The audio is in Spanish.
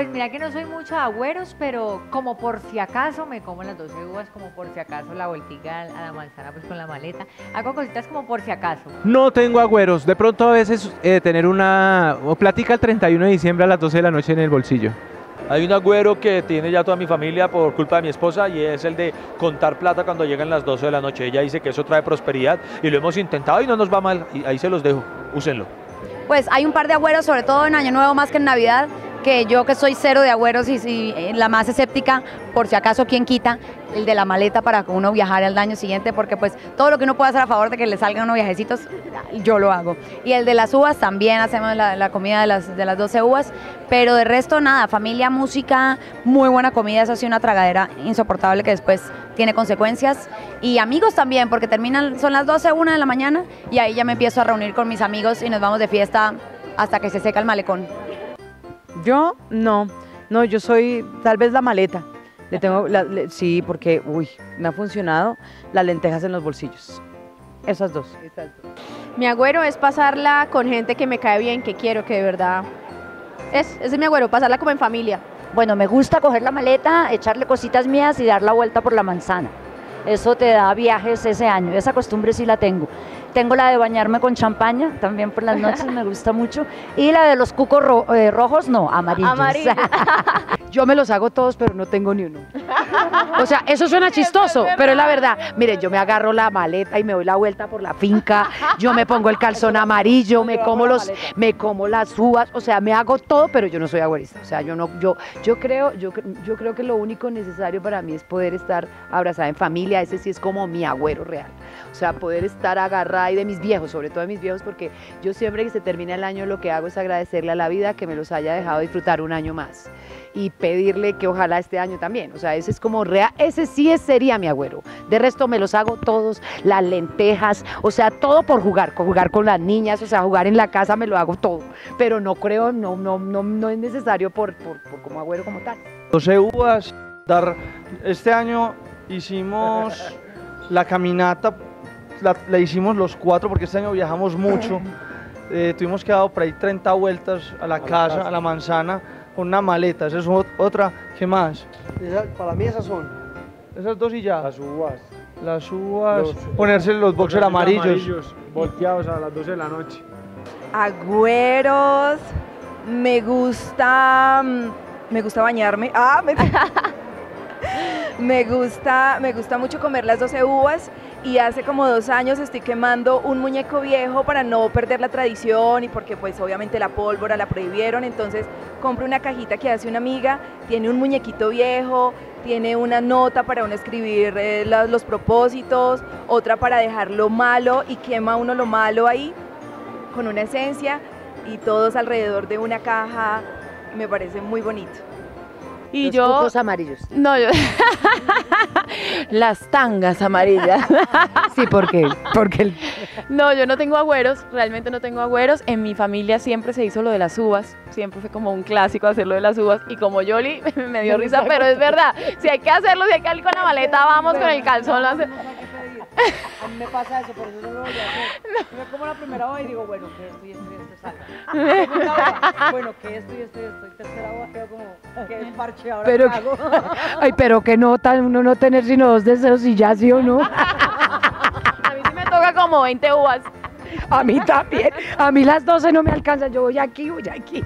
Pues mira que no soy mucho de agüeros, pero como por si acaso me como las 12 uvas, como por si acaso la vueltica a la manzana pues con la maleta. Hago cositas como por si acaso. No tengo agüeros. De pronto a veces eh, tener una... o platica el 31 de diciembre a las 12 de la noche en el bolsillo. Hay un agüero que tiene ya toda mi familia por culpa de mi esposa y es el de contar plata cuando llegan las 12 de la noche. Ella dice que eso trae prosperidad y lo hemos intentado y no nos va mal. Y ahí se los dejo, úsenlo. Pues hay un par de agüeros, sobre todo en Año Nuevo más que en Navidad, que yo que soy cero de agüeros y, y, eh, la más escéptica, por si acaso quien quita, el de la maleta para que uno viajar al año siguiente, porque pues todo lo que uno puede hacer a favor de que le salgan unos viajecitos, yo lo hago. Y el de las uvas, también hacemos la, la comida de las, de las 12 uvas, pero de resto nada, familia, música, muy buena comida, eso sí, una tragadera insoportable que después tiene consecuencias. Y amigos también, porque terminan, son las 12, 1 de la mañana, y ahí ya me empiezo a reunir con mis amigos y nos vamos de fiesta hasta que se seca el malecón. Yo no, no, yo soy tal vez la maleta. Le tengo, la- le- sí, porque, uy, me ha funcionado las lentejas en los bolsillos. Esas dos. Mi agüero es pasarla con gente que me cae bien, que quiero, que de verdad. Es, ese es mi agüero, pasarla como en familia. Bueno, me gusta coger la maleta, echarle cositas mías y dar la vuelta por la manzana. Eso te da viajes ese año. Esa costumbre sí la tengo. Tengo la de bañarme con champaña, también por las noches me gusta mucho. Y la de los cucos ro- eh, rojos, no, amarillos. Amarillo. Yo me los hago todos, pero no tengo ni uno. O sea, eso suena chistoso, pero es la verdad. Mire, yo me agarro la maleta y me doy la vuelta por la finca, yo me pongo el calzón amarillo, me como los, me como las uvas, o sea, me hago todo, pero yo no soy agüerista. O sea, yo no, yo, yo creo, yo, yo creo que lo único necesario para mí es poder estar abrazada en familia. Ese sí es como mi agüero real. O sea, poder estar agarrada y de mis viejos, sobre todo de mis viejos, porque yo siempre que se termina el año lo que hago es agradecerle a la vida que me los haya dejado disfrutar un año más y pedirle que ojalá este año también. O sea, ese es como real, ese sí sería mi agüero. De resto me los hago todos, las lentejas, o sea, todo por jugar, jugar con las niñas, o sea, jugar en la casa me lo hago todo. Pero no creo, no, no, no, no es necesario por, por, por como agüero como tal. 12 uvas, dar, este año hicimos la caminata, la, la hicimos los cuatro porque este año viajamos mucho, Eh, tuvimos que dar por ahí 30 vueltas a la casa, a la manzana, con una maleta, esa es ot- otra, ¿qué más? para mí esas son. Esas dos y ya. Las uvas. Las uvas, Los- ponerse los boxers amarillos. volteados a las 12 de la noche. Agüeros, me gusta, mm, me gusta bañarme. Ah, me, me gusta, me gusta mucho comer las 12 uvas y hace como dos años estoy quemando un muñeco viejo para no perder la tradición y porque pues obviamente la pólvora la prohibieron, entonces compro una cajita que hace una amiga, tiene un muñequito viejo, tiene una nota para uno escribir eh, los propósitos, otra para dejar lo malo y quema uno lo malo ahí con una esencia y todos alrededor de una caja. Me parece muy bonito. Y Los yo. amarillos. No, yo. Las tangas amarillas. Sí, porque, porque el, No, yo no tengo agüeros, realmente no tengo agüeros. En mi familia siempre se hizo lo de las uvas, siempre fue como un clásico hacerlo de las uvas. Y como Yoli me dio risa, pero es verdad, si hay que hacerlo, si hay que salir con la maleta, vamos con el calzón. lo hace- A mí me pasa eso, por eso no lo voy a hacer. Yo como la primera hoja y digo, bueno, que esto y esto y esto salga. Segunda hoja, bueno, que esto y esto y esto. Y tercera hoja quedo como, que es parche ahora Pero ¿qué hago? Ay, pero que no, tan, uno no tener sino dos deseos y ya sí o no. A mí sí me toca como 20 uvas. A mí también. A mí las 12 no me alcanzan. Yo voy aquí, voy aquí.